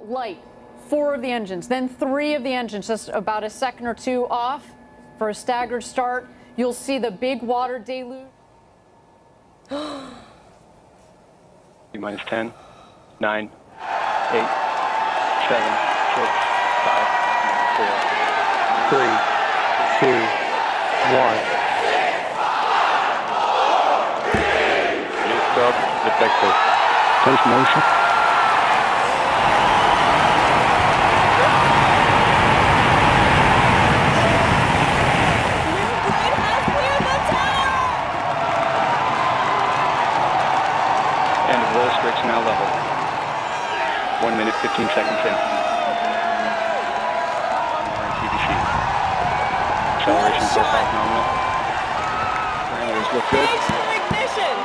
Now, light, four of the engines, then three of the engines, just about a second or two off for a staggered start. You'll see the big water deluge. T minus 10, 9, 8, 7, 6, 5, 4, 3, 2, 1. Lift up, effective. Place motion. End of now level. 1 minute 15 seconds in. TBC. Acceleration profile nominal. Parameters look good. ignition.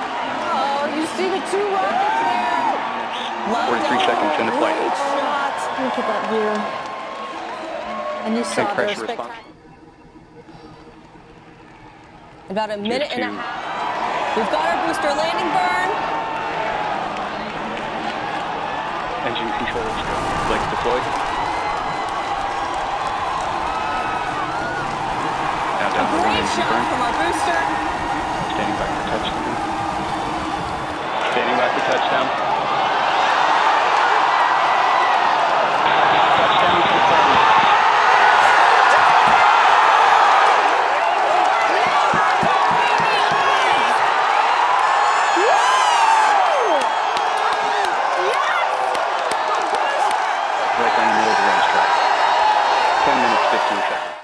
Oh, you see the two rockets there? 43 seconds into flight. Great shot. Look at that view. And you saw Tank their pressure response. spectacular. About a minute and a half. We've got our booster landing burn. controls. Flank deployed. Now down the running burn. From our booster. Standing back for touchdown. Standing back for touchdown. middle of the racetrack. 10 minutes, 15 seconds.